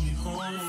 me home?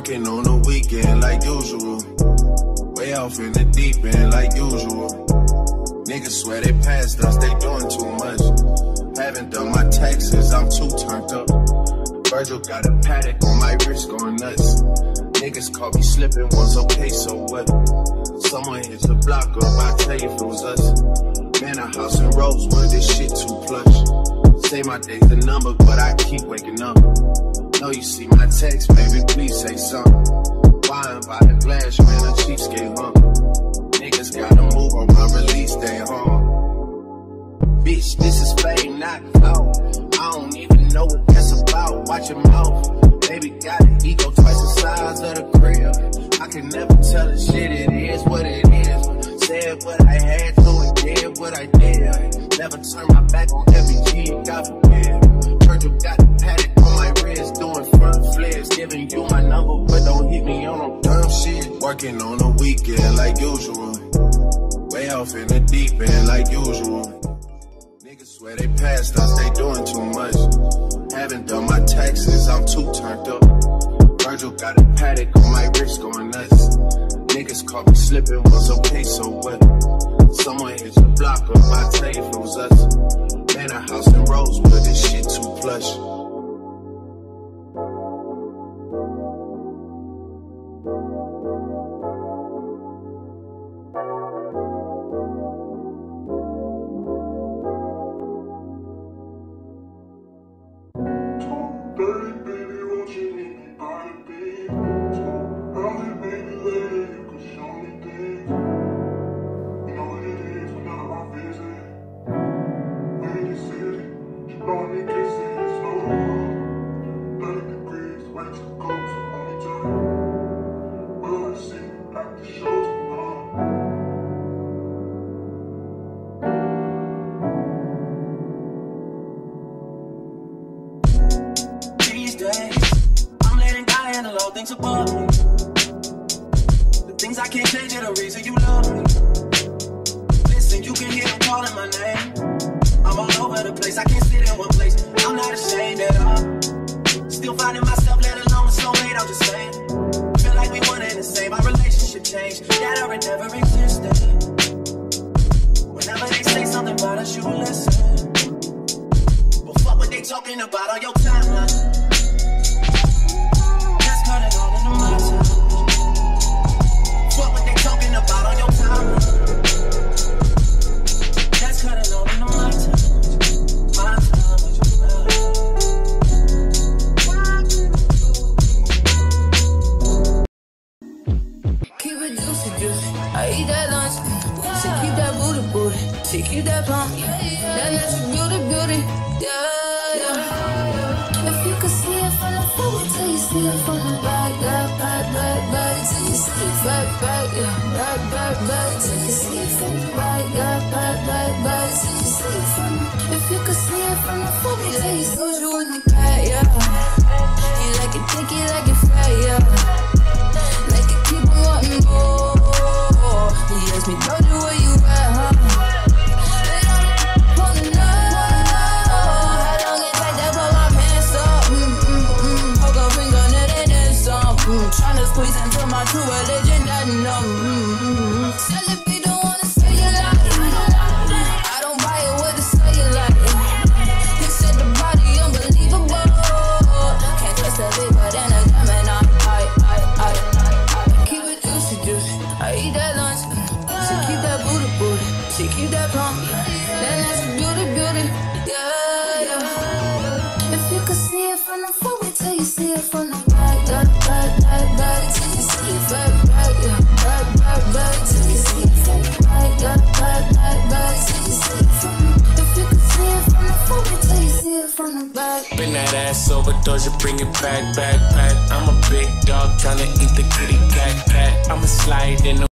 Working on the weekend like usual. Way off in the deep end like usual. Niggas swear they passed us, they doing too much. Haven't done my taxes, I'm too turned up. Virgil got a Patek on my wrist going nuts. Niggas caught me slipping once, okay, so what? Someone hit the block up, I tell you if it was us. Man, a house in Rosewood, this shit too plush. Say my day's the number, but I keep waking up. Know you see my text, baby, please say something. Wine by the glass, man, a cheapskate, huh? Niggas gotta move on my release day, huh? Bitch, this is fame, not out. I don't even know what that's about. Watch your mouth. Baby got an ego twice the size of the crib. I can never tell the shit, it is what it is. Said what I had to and did what I did. Never turn my back on every G, God forbid. Virgil got front. Giving you my number, but don't hit me on no dumb shit. Working on the weekend like usual. Way off in the deep end like usual. Niggas swear they passed us, they doing too much. Haven't done my taxes, I'm too turned up. Virgil got a Patek on my wrist going nuts. Niggas caught me slipping, was okay, so what? Someone hit the block up, my if was us. Man, a house in Rosewood, this shit too plush. change that are never existed. Whenever they say something about us, you listen. But fuck what they talking about on your timeline. Poison to my true religion, that numb. Celebrate. last overdose, you bring it back, back, back. I'm a big dog trying to eat the kitty cat, cat. I'm a slide in the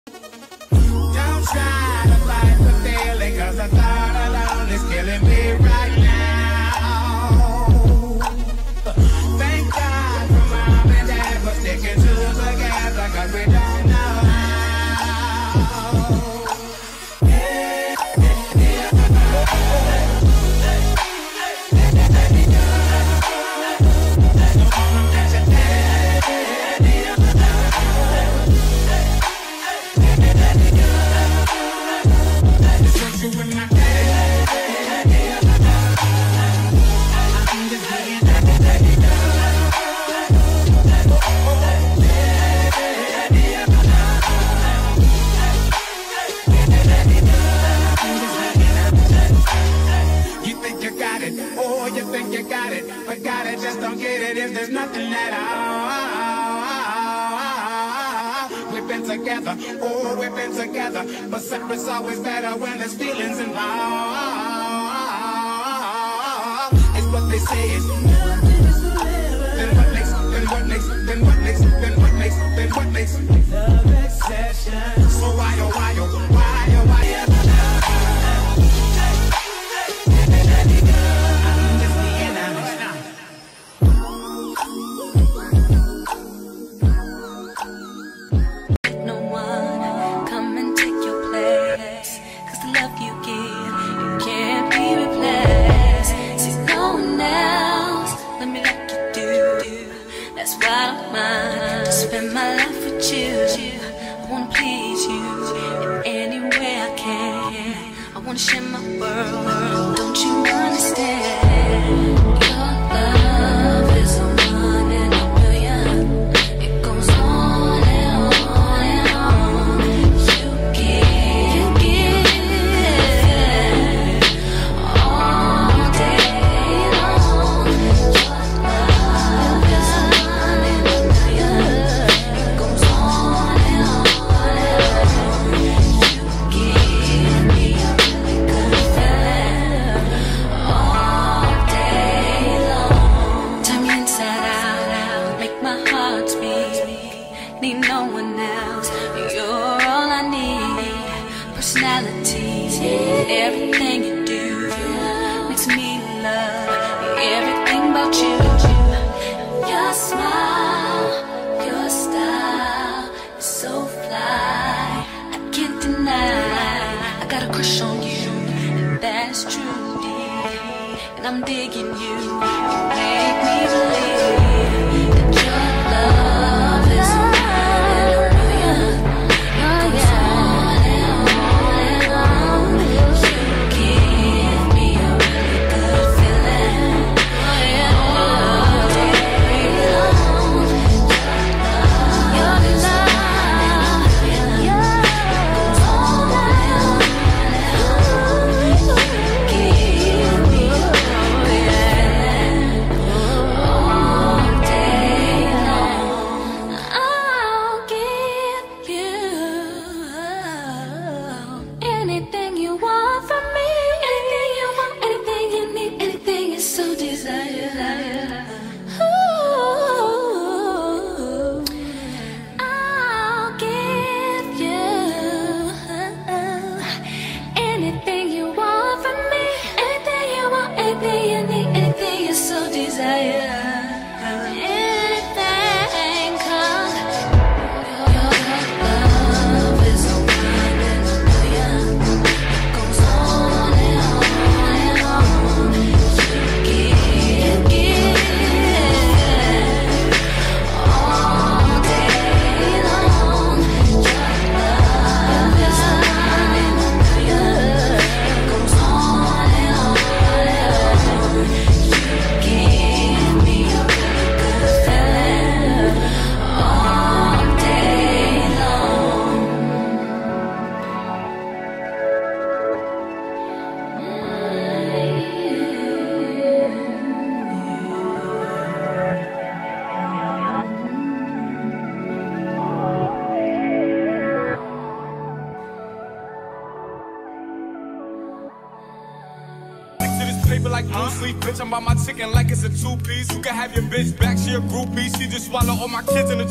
mind to spend my life with you. I wanna please you in any way I can. I wanna share my world. Don't you understand? two piece. You can have your bitch back, she a groupie. She just swallow all my kids in a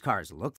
cars look?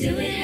Do it.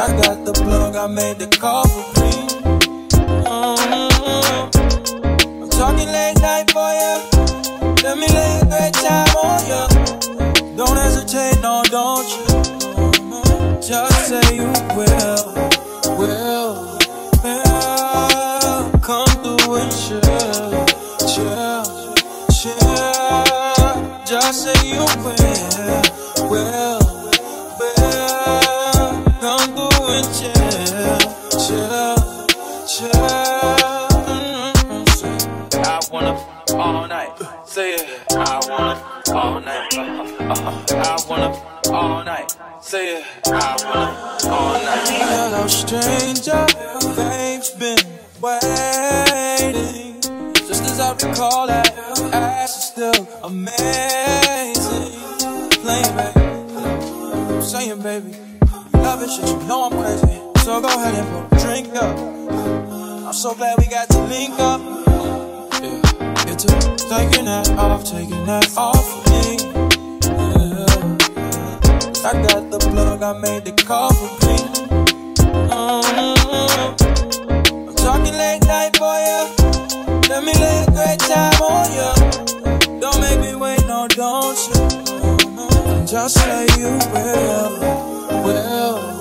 I got the plug, I made the call for me. Mhm. I'm talking late night for you. Let me lay a great time on you. Don't hesitate, no, don't you? Just say you will, night. Say it. I wanna all night. Hello, stranger. Fame's been waiting. Just as I recall that ass is still amazing. Playing, baby. I'm saying, baby. You love it, shit. You know I'm crazy. So go ahead and put a drink up. I'm so glad we got to link up. Yeah, it's a taking that off, taking that off of me. I got the plug, I made the call for me. Mhm. I'm talking late night for you. Let me lay a great time on you. Don't make me wait, no, don't you? Just say you will, will.